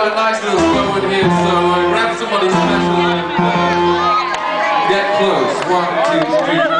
got a nice little show in here, so uh, grab somebody special and uh, get close. One, two, three.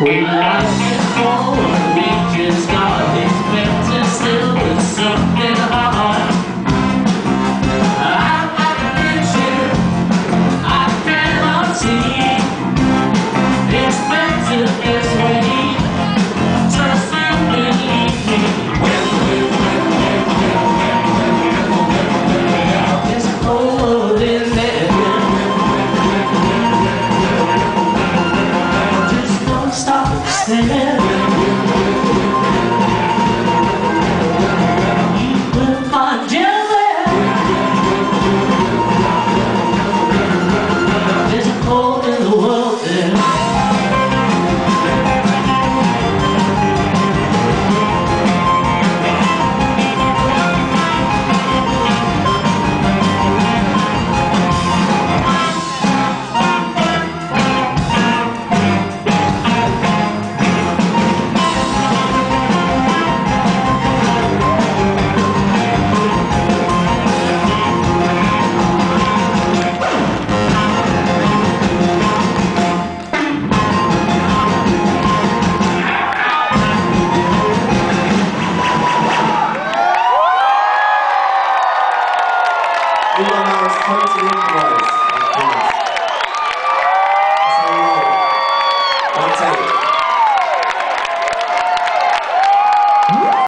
We lost the floor, we just got this better still with some Excellent.